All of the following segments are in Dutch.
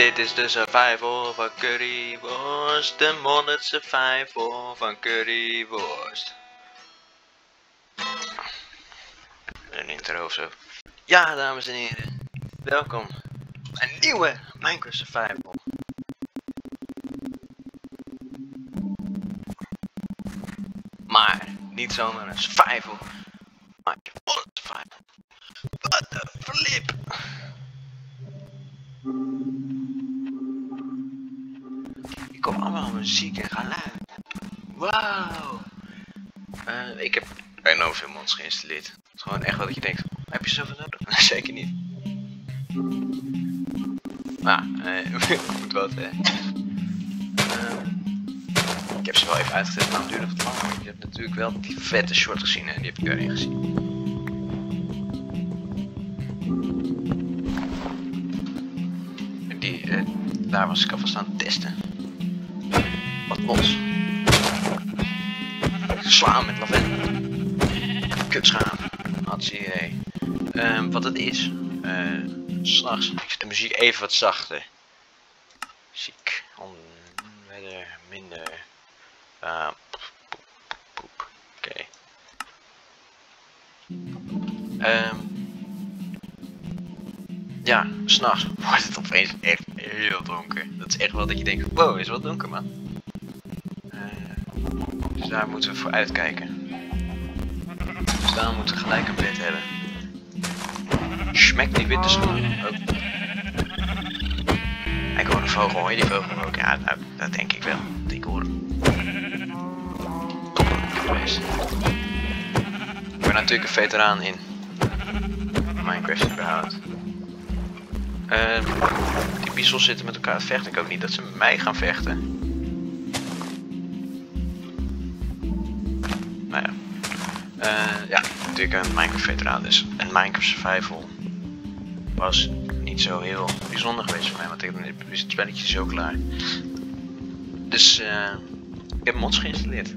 Dit is de survival van Curryworst, de modded survival van Curryworst. Een intro of zo. Ja, dames en heren, welkom bij een nieuwe Minecraft Survival. Maar niet zomaar een survival, maar een survival. The flip! Ik kom allemaal muziek en geluid. Wauw! Eh, ik heb enorm veel mods geïnstalleerd. Het is gewoon echt wat je denkt. Heb je zoveel nodig? Zeker niet. Maar, eh, moet wat hè. Eh, ik heb ze wel even uitgezet, maar het duurde wat langer. Je hebt natuurlijk wel die vette short gezien en die heb ik erin gezien. Daar was ik alvast aan het testen. Wat mods. Slaan met lavendel. Kutschaam. Hatsieé. Ehm wat het is. eh S'nachts. Ik vind de muziek even wat zachter. Ziek. Om minder. Uh, poep. Oké. Ehm ja, s'nachts wordt het opeens echt heel donker. Dat is echt wel dat je denkt, wow, is wel donker man. Eh, dus daar moeten we voor uitkijken. Dus daarom moeten we gelijk een bed hebben. Schmeckt die witte snoer? Oh. Ik hoor een vogel, hoor je die vogel ook? Ja, nou, dat denk ik wel. Ik hoor. Ik ben natuurlijk een veteraan in Minecraft überhaupt. Ehm die biesels zitten met elkaar te vechten. Ik hoop niet dat ze met mij gaan vechten. Nou ja. Eh, ja, natuurlijk een Minecraft veteraan dus. En Minecraft Survival was niet zo heel bijzonder geweest voor mij, want ik heb het spelletje zo klaar. Dus eh, ik heb mods geïnstalleerd.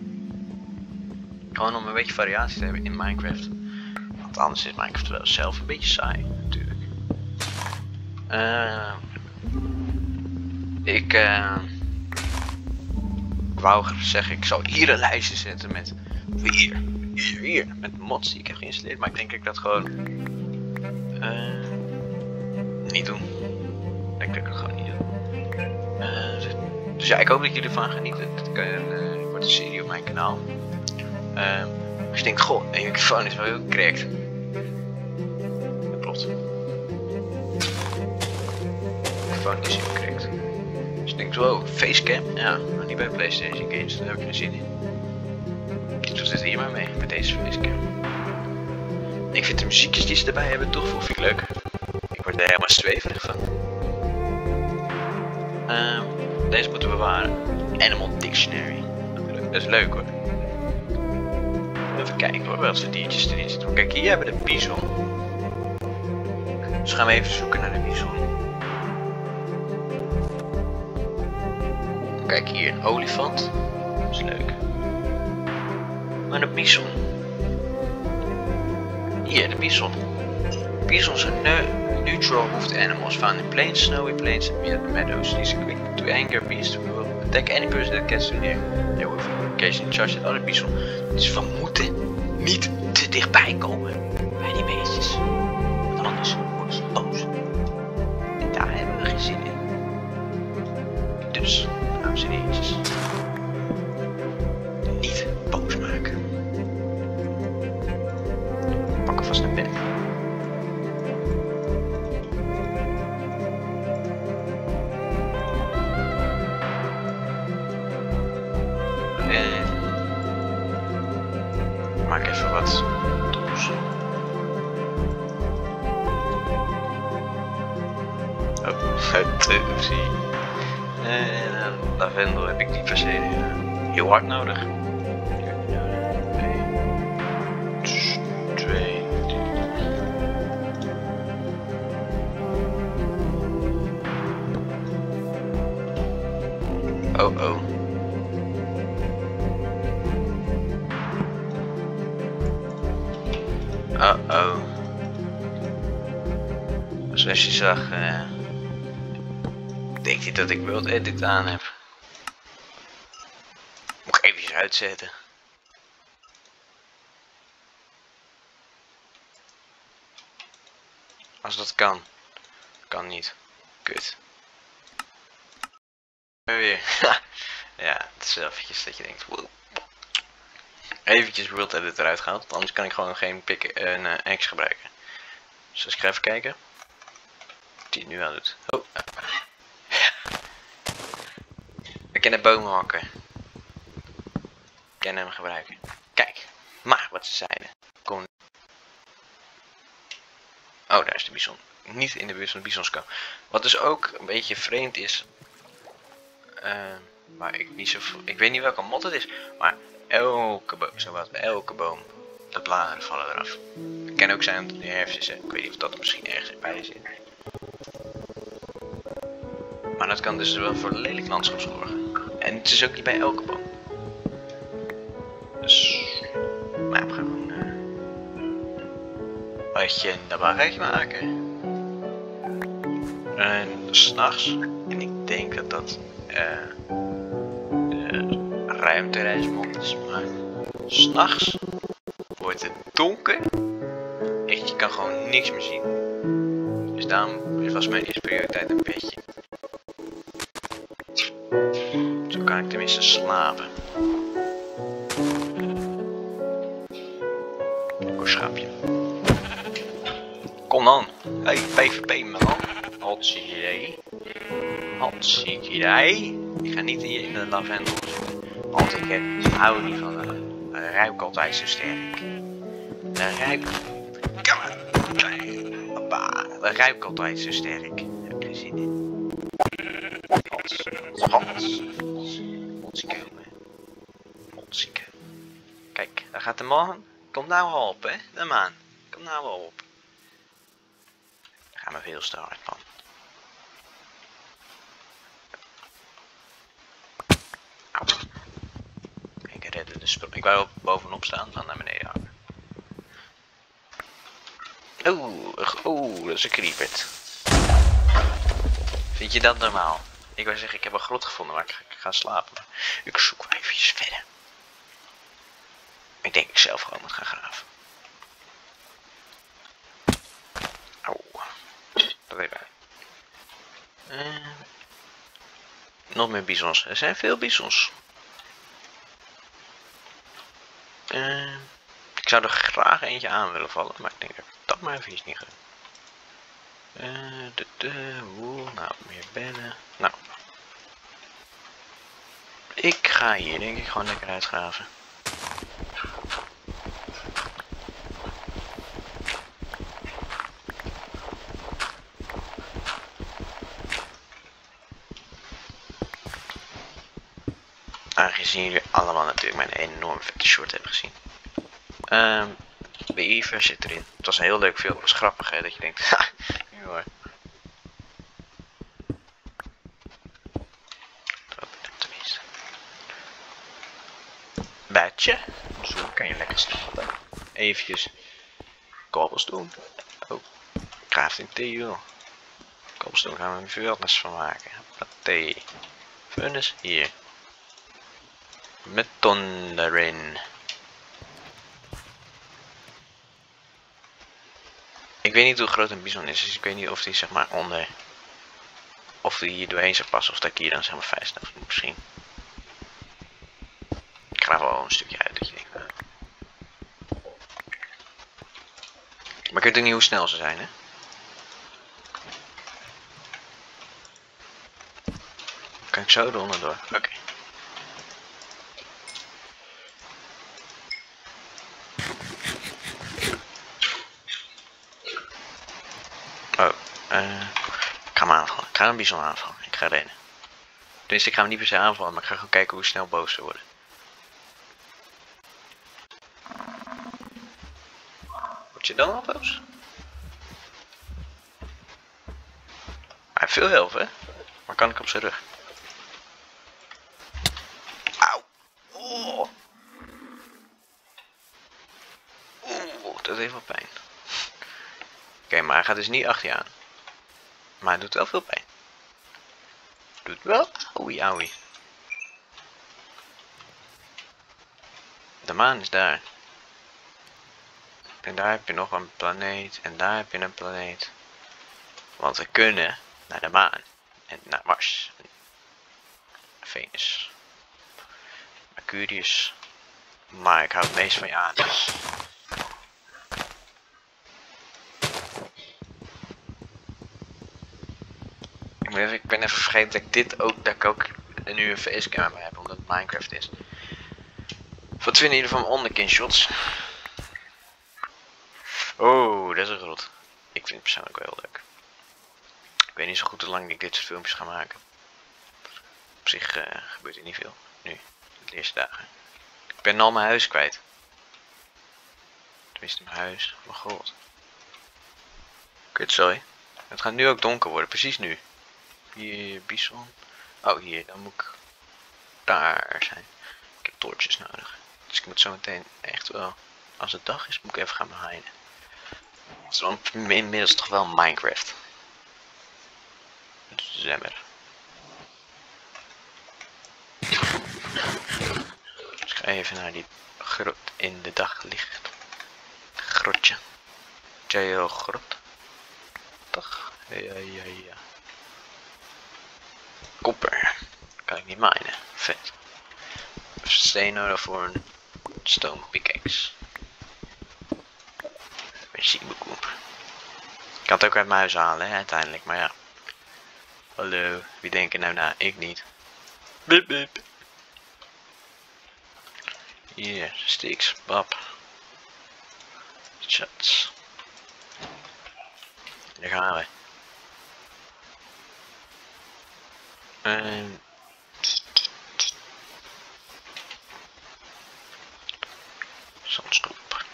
Gewoon om een beetje variatie te hebben in Minecraft. Want anders is Minecraft wel zelf een beetje saai, natuurlijk. Eh, ik eh, wou zeggen, ik zou hier een lijstje zetten met hier, hier, hier, met mods die ik heb geïnstalleerd. Maar ik denk dat ik dat gewoon eh, niet doen. Ik denk dat ik het gewoon niet doen. Eh, dus- ja, ik hoop dat jullie ervan genieten. Het eh, wordt een serie op mijn kanaal. Als je denkt, goh, mijn microfoon is wel heel cracked. Microfoon is cracked. Dus je denkt, wow, facecam? Ja, maar niet bij Playstation games, daar heb ik geen zin in. Dus zit hier maar mee, met deze facecam. Ik vind de muziekjes die ze erbij hebben toch vind ik leuk. Ik word er helemaal zweverig van. Ehm, deze moeten we bewaren. Animal Dictionary. Dat is leuk hoor. Even kijken hoor, wat voor diertjes erin zitten. Kijk, hier hebben we de bison. Dus gaan we even zoeken naar de bison. Kijk hier, een olifant. Dat is leuk. Maar een bison. Hier, de bison. Bisons are no neutral hoofed animals found in plains, snowy plains and meadows. These are quick to anger beasts who will attack any person that gets too near. They will occasionally charge at other bison. Dus we moeten niet te dichtbij komen bij die beestjes. Anders boos. Niet boos maken. Pak alvast een bed. En maak even wat tools. Oh, oepsie. En uh, lavendel heb ik niet per se eh, heel hard nodig. Oh oh. Uh oh. Zoals je zag, eh, denk niet dat ik World Edit aan heb. Even uitzetten. Als dat kan. Kan niet. Kut. Weer. ja, het is dat je denkt, wow. Eventjes World Edit eruit gehaald, anders kan ik gewoon geen pick en uh, X gebruiken. Dus ik ga even kijken. Die nu aan doet. Oh. We kunnen bomen hakken. Kan hem gebruiken. Kijk. Maar wat ze zeiden. Kom. Oh, daar is de bison. Niet in de buurt van de bisonsko. Wat dus ook een beetje vreemd is. Uh, maar ik niet zo. Ik weet niet welke mod het is. Maar elke boom, zowat elke boom. De bladeren vallen eraf. Het kan ook zijn dat het herfst is. Ik weet niet of dat er misschien ergens bij zit. Maar dat kan dus wel voor lelijk landschap zorgen. En het is ook niet bij elke boom. Dus. Maar we gaan gewoon. Uh, wat je een maken. En s'nachts. En ik denk dat dat. Uh, de ruimtereismond is. Maar s'nachts wordt het donker. Echt, je kan gewoon niks meer zien. Dus daarom was mijn eerste prioriteit een petje. Zo kan ik tenminste slapen. Koerschapje. Kom dan. Hey, PvP man. Hatsiedee. Hatsiedee. Ik ga niet hier in de lavendel zitten. Want ik heb, hou niet van de ruik altijd zo sterk. De ruik... De ruik altijd zo sterk. Heb je zin in? Hans. Motsieke. Motsieke. Kijk, daar gaat de man. Kom nou op, hè. De maan. Kom nou op. Daar gaan we veel uit, man. Ik redde de spul. Ik wou bovenop staan, dan naar beneden hangen. Oeh, oeh, dat is een creepert. Vind je dat normaal? Ik wil zeggen, ik heb een grot gevonden waar ik ga slapen. Ik zoek eventjes verder. Ik denk ik zelf gewoon moet gaan graven. Auw. Dat even. Uh, nog meer bizons. Er zijn veel bizons. Uh, ik zou er graag eentje aan willen vallen, maar ik denk dat ik dat maar even niet ga. Uh, de, de, woe, nou, meer bellen. Nou. Ik ga hier denk ik gewoon lekker uitgraven. Aangezien jullie allemaal natuurlijk mijn enorm vette short hebben gezien. Um, Beaver zit erin. Het was een heel leuk film. Het was grappig hè, dat je denkt, ha, hoor. Dat tenminste. Badje. Zo kan je lekker slapen. Eventjes cobblestone. Oh, crafting table. Cobblestone gaan we een vuurnis van maken. Paté. Furnace hier. Met ton. Ik weet niet hoe groot een bison is, dus ik weet niet of die zeg maar onder... Of die hier doorheen zou passen, of dat ik hier dan zeg maar vijf snel misschien. Ik ga wel een stukje uit, dat je denkt... Uh... Maar ik weet ook niet hoe snel ze zijn, hè? Kan ik zo eronder door? Oké ik ga hem aanvallen. Ik ga hem bison aanvallen. Ik ga rennen. Tenminste, ik ga hem niet per se aanvallen, maar ik ga gewoon kijken hoe snel boos ze worden. Word je dan al boos? Hij heeft veel helft, hè? Maar kan ik op zijn rug? Auw! Oh. Oeh, dat heeft wel pijn. Oké, maar hij gaat dus niet achter je aan. Maar het doet wel veel pijn. Wel. Oei, oei. De maan is daar. En daar heb je nog een planeet. En daar heb je een planeet. Want we kunnen naar de maan. En naar Mars. Venus. Mercurius. Maar ik hou het meest van je aan. Ik ben, even, dat ik dit ook, dat ik ook nu een facecam heb, omdat het Minecraft is. Wat vinden jullie van onderkin shots? Oh, dat is een grot. Ik vind het persoonlijk wel heel leuk. Ik weet niet zo goed hoe lang ik dit soort filmpjes ga maken. Op zich uh, gebeurt er niet veel. Nu, de eerste dagen. Ik ben al mijn huis kwijt. Tenminste mijn huis. Mijn god. Kutzooi. Het gaat nu ook donker worden, precies nu. Hier, bison. Oh, hier, dan moet ik daar zijn. Ik heb toortjes nodig. Dus ik moet zo meteen echt wel, als het dag is, moet ik even gaan behinden. Het is inmiddels toch wel Minecraft. Zemmer. Dus ik ga even naar die grot in de daglicht. Grotje. Jail grot. Dag. Ja, ja, ja. Kopper. Kan ik niet minen. Vet. Steen nodig voor een stone pickaxe. Merci beaucoup. Ik kan het ook uit mijn huis halen uiteindelijk, maar ja. Hallo, wie denkt er nou na? Ik niet. Bip bip. Hier, sticks, bab. Chats. Daar gaan we. En... Zandstoep.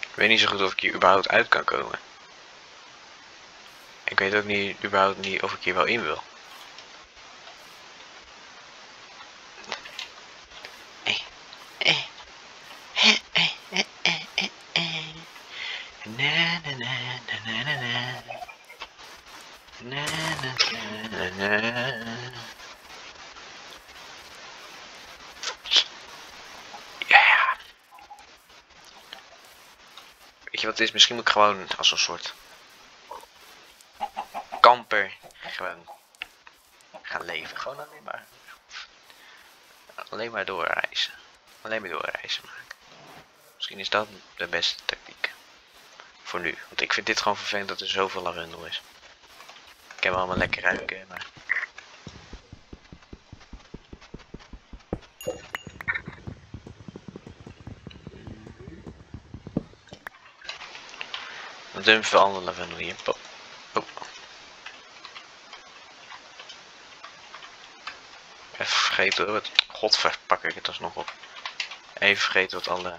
Ik weet niet zo goed of ik hier überhaupt uit kan komen. Ik weet ook niet, überhaupt niet of ik hier wel in wil. Is. Misschien moet ik gewoon als een soort kamper gewoon gaan leven. Gewoon alleen maar. Alleen maar doorreizen. Alleen maar doorreizen maken. Misschien is dat de beste tactiek. Voor nu. Want ik vind dit gewoon vervelend dat er zoveel lavendel is. Ik heb allemaal lekker ruiken, maar... we alle lavendel hier. Oh. oh. Even vergeten wat. Godver, pak ik het alsnog op. Even vergeten wat alle.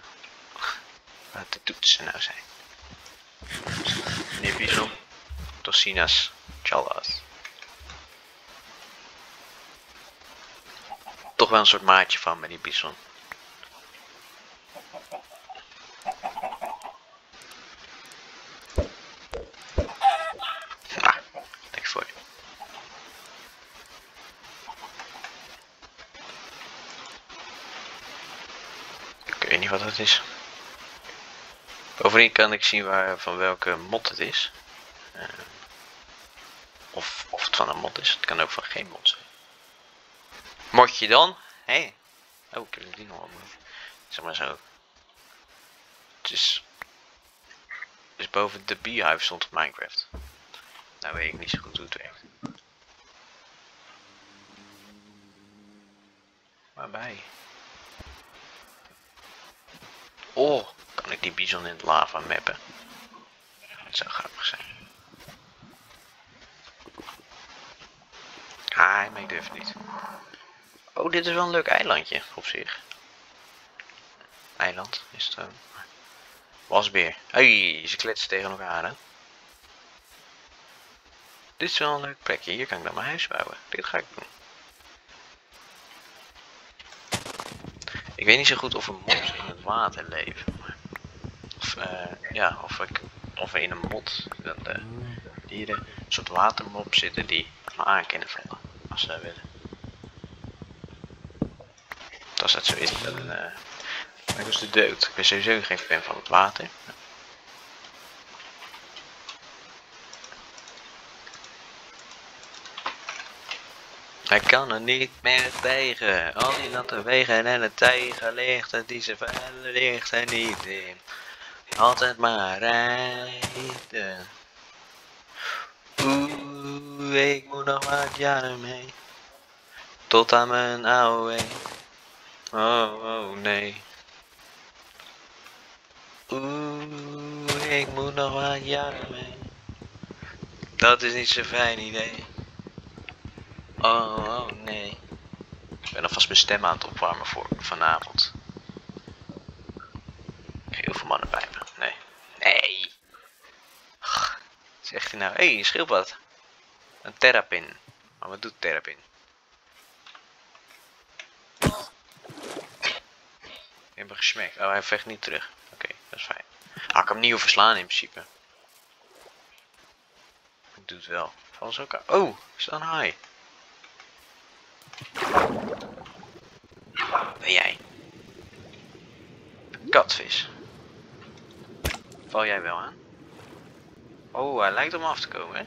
Wat de toetsen nou zijn. Bison. Tocinas. Chalas. Toch wel een soort maatje van met die bison. Wat het is. Bovendien kan ik zien waar, van welke mod het is. Uh, of, of het van een mod is. Het kan ook van geen mod zijn. Modje dan? Hé. Hey. Oh, ik heb die nog wel Zeg maar zo. Het is... Dus boven de beehive stond Minecraft. Nou weet ik niet zo goed hoe het werkt. Waarbij? Oh, kan ik die bison in het lava mappen? Dat zou grappig zijn. Ah, maar ik durf niet. Oh, dit is wel een leuk eilandje op zich. Eiland is het. Uh... Wasbeer. Hey, ze kletsen tegen elkaar hè. Dit is wel een leuk plekje. Hier kan ik dan mijn huis bouwen. Dit ga ik doen. Ik weet niet zo goed of een het water leven. Of, uh, ja, of ik of in een mod, dat de dieren een soort watermop zitten die me aan kunnen vallen, als ze willen. Als dat zo is, dan uh, de dood. Ik ben sowieso geen fan van het water. Hij kan er niet meer tegen. Al die natte wegen en het tegenlicht, die ze verder ligt en niet in. Altijd maar rijden. Oeh, ik moet nog wat jaren mee. Tot aan mijn oude. Oh, oh nee. Oeh, ik moet nog wat jaren mee. Dat is niet zo'n fijn idee. Oh, oh nee. Ik ben alvast mijn stem aan het opwarmen voor vanavond. Heel veel mannen bij me. Nee. Nee. Zegt hij nou? Hé, hey, een schildpad. Een terrapin. Maar wat doet terrapin? Ik heb hem. Oh, hij vecht niet terug. Oké, dat is fijn. Ah, ik hem niet hoeven slaan in principe. Ik doe het wel. Vallen ze ook Oh, is dat een haai? Ben jij? Katvis. Val jij wel aan? Oh, hij lijkt om af te komen, hè?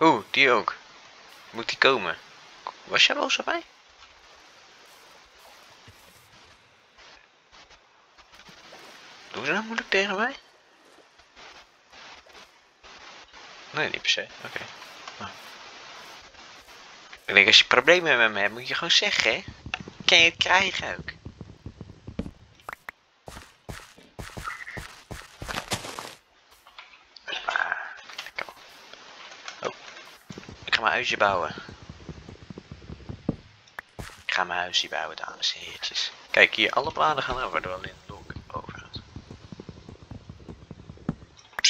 Oeh, die ook. Moet die komen? Was jij wel zo bij? Doen ze nou moeilijk tegen mij? Nee, niet per se. Oké. Nou. Ik denk, als je problemen met me hebt, moet je gewoon zeggen, hè? Krijgen ook. Oh. Ik ga mijn huisje bouwen. Ik ga mijn huisje bouwen, dames en heertjes. Kijk, hier, alle bladen gaan over, wel in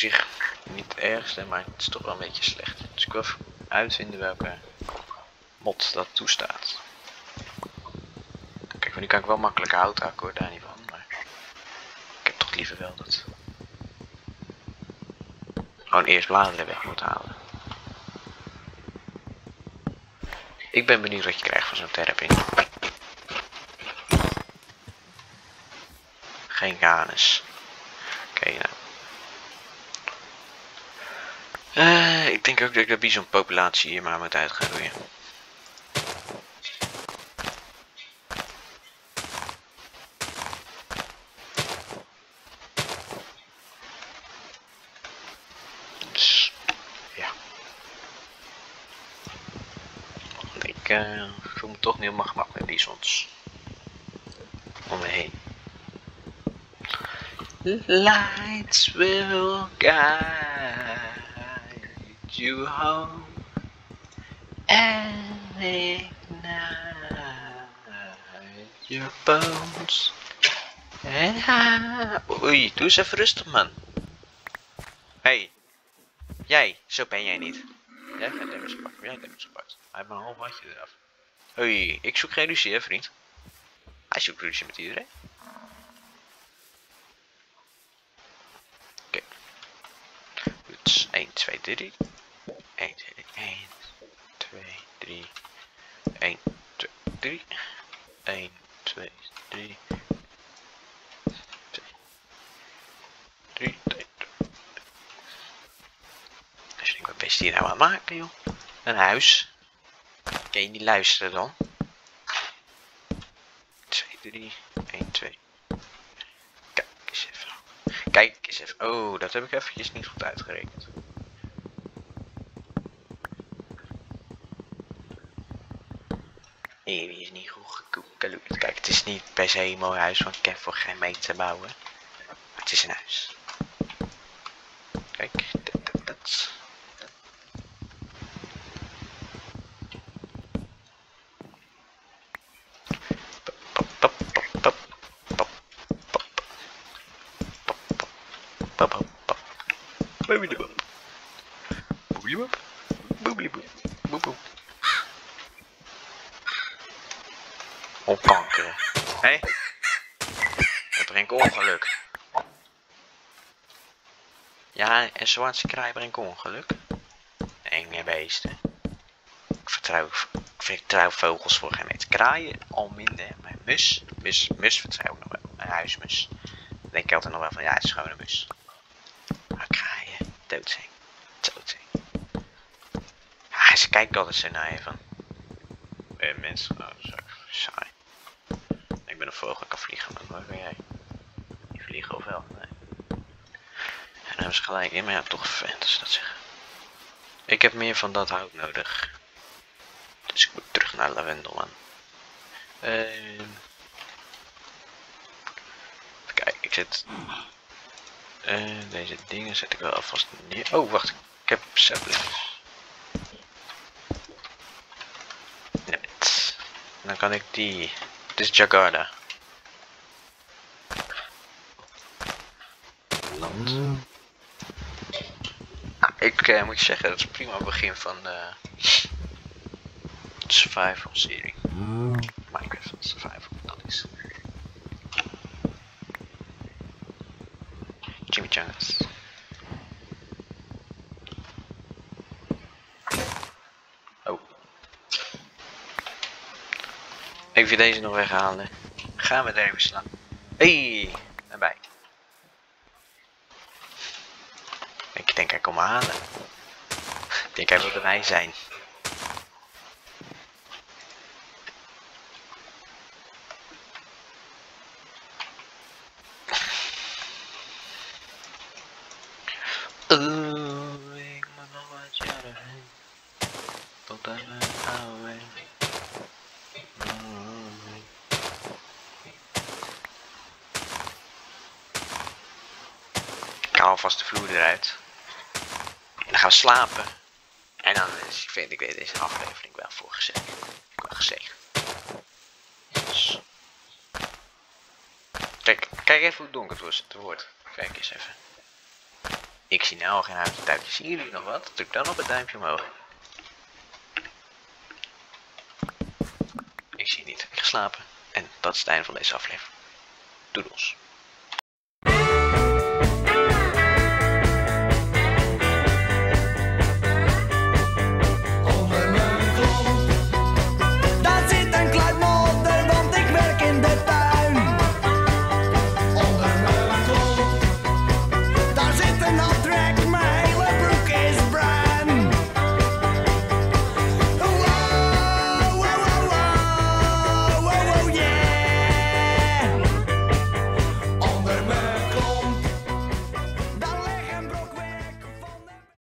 zich niet het ergste, maar het is toch wel een beetje slecht. Dus ik wil even uitvinden welke mod dat toestaat. Nu kan ik wel makkelijk hout hakken hoor, daar niet van. Maar ik heb toch liever wel dat... Gewoon eerst bladeren weg moet halen. Ik ben benieuwd wat je krijgt van zo'n terrapin. Geen ganus. Oké, nou. Uh, ik denk ook dat ik de bisonpopulatie hier maar moet uitgroeien ja. Ik uh, voel me toch niet helemaal gemak met bisons. Om me heen. Lights will guide you home and ignite your bones. En ha Oei, doe eens even rustig, man. hey, jij, zo ben jij niet. Jij gaat damage pakken, jij damage gepakt. Hij heeft een half watje eraf. Hoi, ik zoek geen ruzie, hè, vriend. Hij zoekt ruzie met iedereen. Oké. Goed, 1, 2, 3. 1, 2, 3, 1, 2, 3, 1, 2, 3, 3, 3, Als je denkt, wat best hier nou aan het maken? Een huis. Kan je niet luisteren dan? 2, 3, 1, 2. Kijk eens even. Kijk eens even. Oh, dat heb ik eventjes niet goed uitgerekend. Die is niet goed gekoeld. Kijk, het is niet per se een mooi huis, want ik voor geen meter te bouwen. Het is een huis. Kijk, dat, dat, dat. Baby de bop. Boobie bop. Boobie boop. Boop boop. Op kankeren. Hé? Hey? Dat brengt ongeluk. Ja, en ongeluk. Enge beesten. Ik vertrouw, ik vertrouw vogels voor geen meter. Kraaien al minder. Maar mus, mus, mus vertrouw ik nog wel. Een huismus. Dan denk ik altijd nog wel van ja, het is gewoon een mus. Maar kraaien, dood zijn. Dood zijn. Ze kijkt altijd zo naar je van. Eh, mensen, oh, dat saai. Ik ben een vogel, ik kan vliegen, maar waar ben jij? Vliegen of wel? Nee. En hebben ze gelijk in, maar ja, toch ze dat zeggen. Ik heb meer van dat hout nodig. Dus ik moet terug naar Lavendelman. Ehm Kijk, ik zet... eh, deze dingen zet ik wel alvast neer. Oh, wacht. Ik heb saplings. Net. Dan kan ik die... Het is Jagarda. Ik eh, moet zeggen, dat is prima begin van de survival serie. Minecraft survival, dat is. Chimichangas. Oh. Even deze nog weghalen. Gaan we er even slaan. Hey, erbij. Ik denk hij komt me halen. Ik denk hij wil erbij zijn. Oh, ik moet nog wat jaren heen. Tot Ik haal alvast de vloer eruit. Dan gaan we slapen. Vind ik weer deze aflevering wel voor gezegd. Ik wel gezegd. Dus. Kijk, kijk even hoe donker het wordt. Kijk eens even. Ik zie nou al geen huisduimpje. Zien jullie nog wat? Druk dan op het duimpje omhoog. Ik zie niet. Ik ga slapen. En dat is het einde van deze aflevering. Doedels.